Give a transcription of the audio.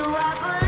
you up